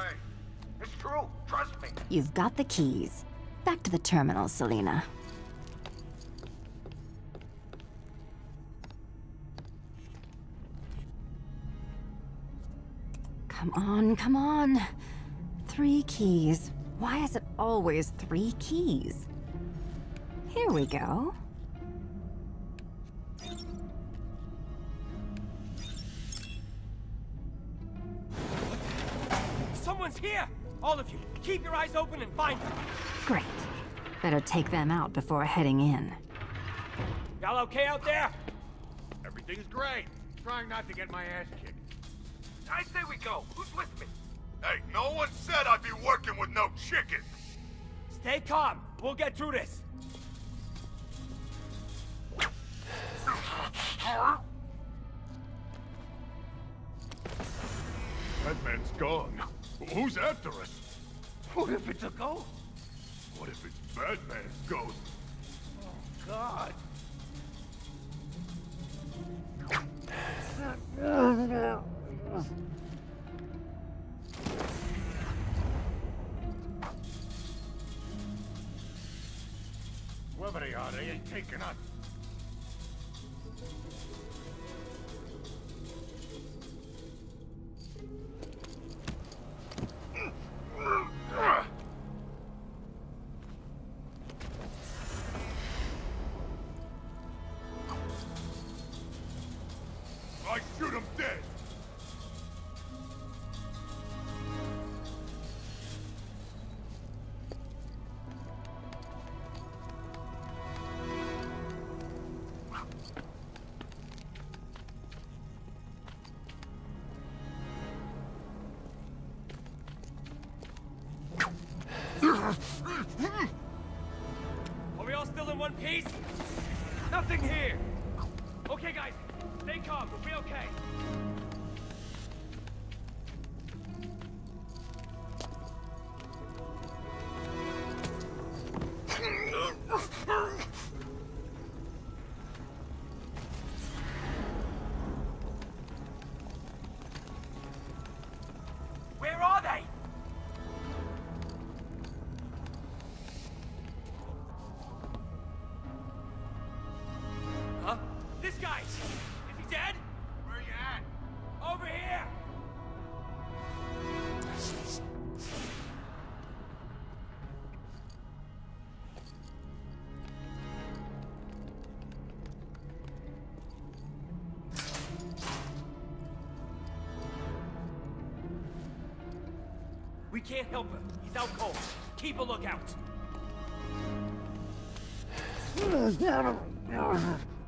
way. It's true. Trust me. You've got the keys. Back to the terminal, Selina. Come on, come on. Three keys. Why is it always three keys? Here we go. Someone's here! All of you, keep your eyes open and find them. Great. Better take them out before heading in. Y'all okay out there? Everything's great. Trying not to get my ass kicked. I say we go. Who's with me? Hey, no one said I'd be working with no chicken. Stay calm. We'll get through this. That man's gone. Who's after us? What if it's a ghost? What if it's Batman's ghost? Oh, God. Whoever they are, they ain't taking us. Shoot him dead. Are we all still in one piece? Nothing here. Okay, guys. Stay calm. We'll be okay. We can't help him. He's out cold. Keep a lookout.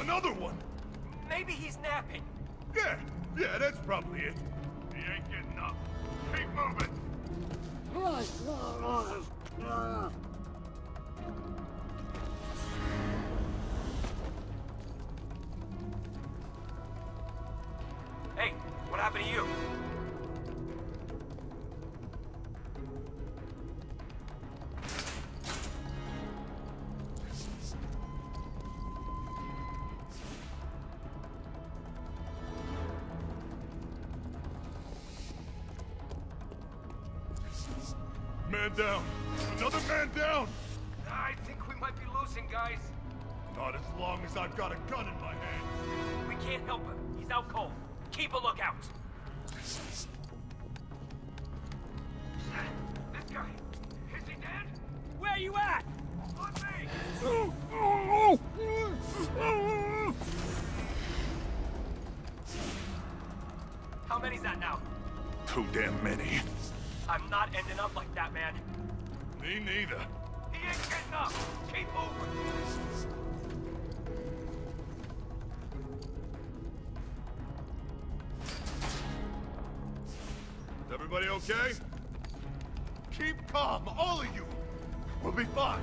Another one! Maybe he's napping. Yeah, yeah, that's probably it. He ain't getting up. Keep moving! Man down! Another man down! I think we might be losing, guys. Not as long as I've got a gun in my hand. We can't help him. He's out cold. Keep a lookout. This guy, is he dead? Where you at? On me! How many's that now? Too damn many. I'm not ending up like that, man. Me neither. He ain't getting up. Keep moving. Everybody okay? Keep calm, all of you. We'll be fine.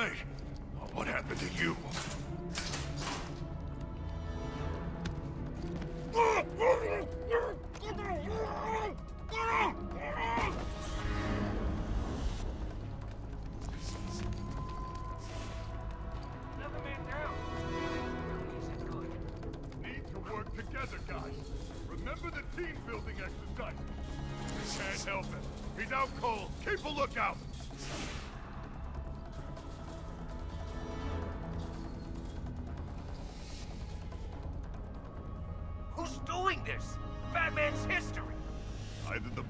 Hey, what happened to you? Another man down. Need to work together, guys. Remember the team building exercise. We can't help it. He's out cold. Keep a lookout.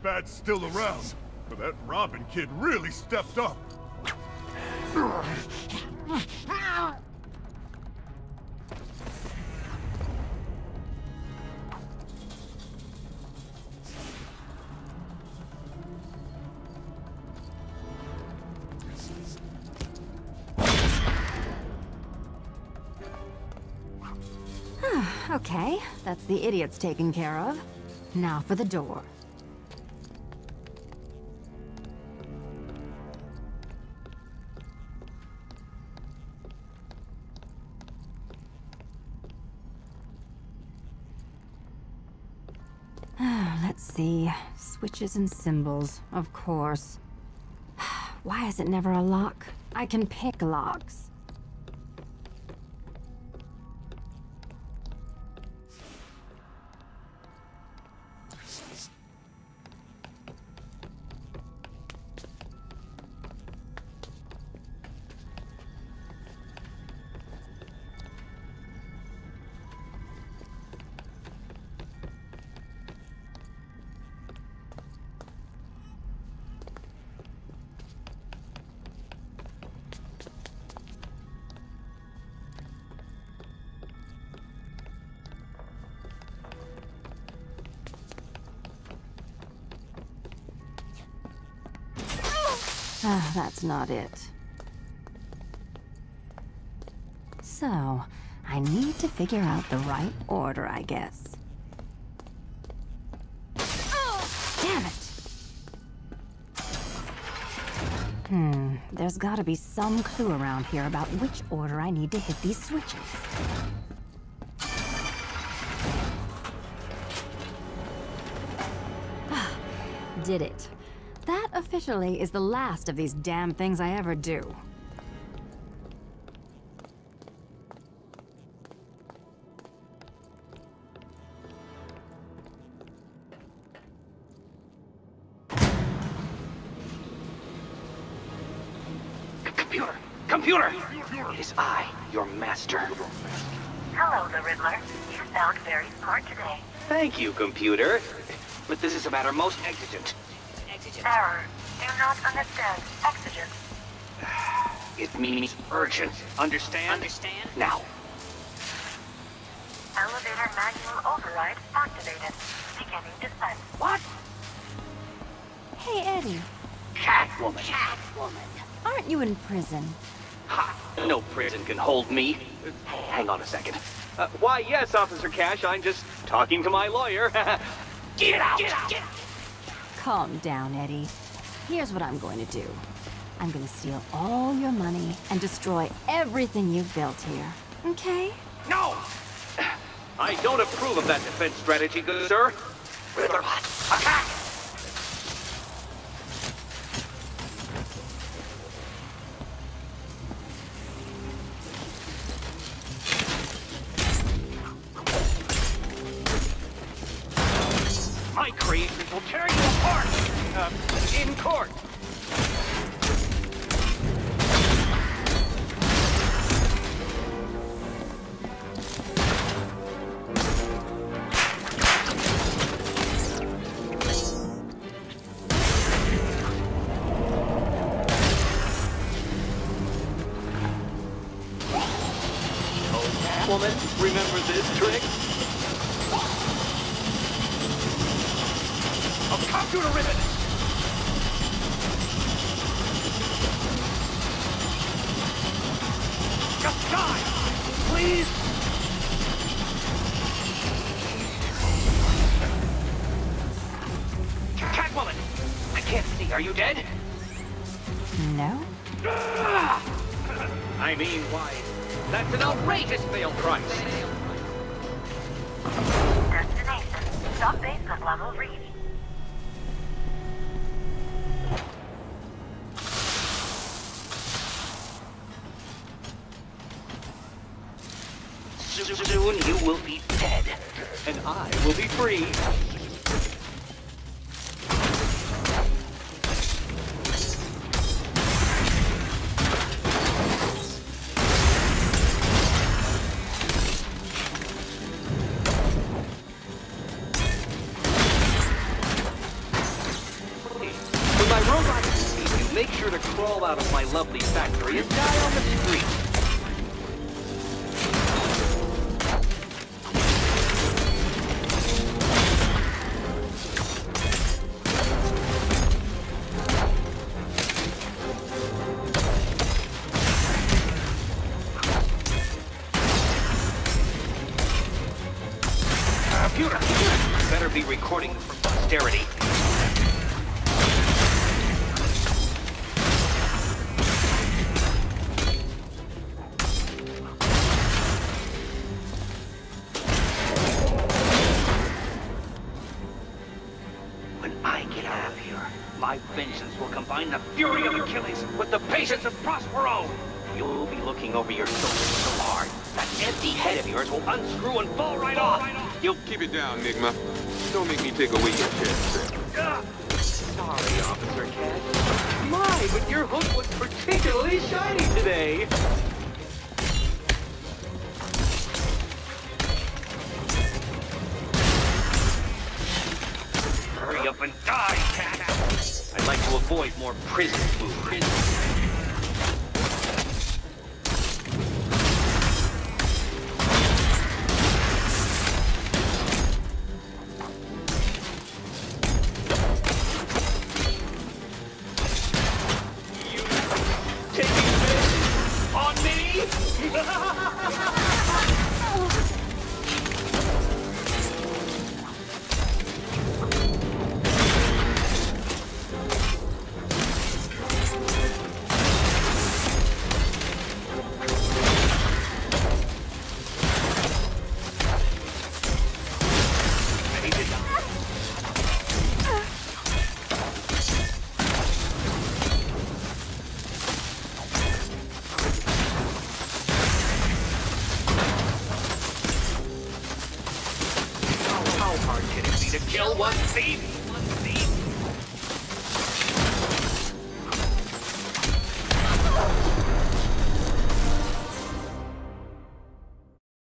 Bat's still around, But that Robin kid really stepped up. Okay, that's the idiots taken care of. Now for the door. Let's see. Switches and symbols, of course. Why is it never a lock? I can pick locks. Ah, that's not it. So, I need to figure out the right order, I guess. Damn it! Hmm, there's gotta be some clue around here about which order I need to hit these switches. Did it. That officially is the last of these damn things I ever do. Computer! Computer! It is I, your master. Hello, the Riddler. You sound very smart today. Thank you, computer. But this is a matter most exigent. Error. Do not understand. Exigent. It means urgent. Understand? Understand? Now. Elevator manual override activated. Beginning descent. What? Hey, Eddie, Catwoman. Catwoman. aren't you in prison? Ha! No prison can hold me. Hang on a second. Uh, why, yes, Officer Cash, I'm just talking to my lawyer. Get out! Get out! Get out! Calm down, Eddie. Here's what I'm going to do. I'm going to steal all your money and destroy everything you've built here. Okay? No! I don't approve of that defense strategy, good sir. Riddlerbot, attack! Please! Catwoman! I can't see. Are you dead? No? I mean, why? That's an outrageous fail price. Free. Make sure to crawl out of my lovely factory and die on the street. Recording for posterity. When I get out of here, my vengeance will combine the fury of Achilles with the patience of Prospero. You'll be looking over your shoulder so hard, that empty head of yours will unscrew and fall right off. You'll Keep it down, Nigma. Don't make me take away your chest. Sorry, Officer Cash. My, but your hook was particularly shiny today. Hurry up and die, Cat. I'd like to avoid more prison food. Ha ha ha!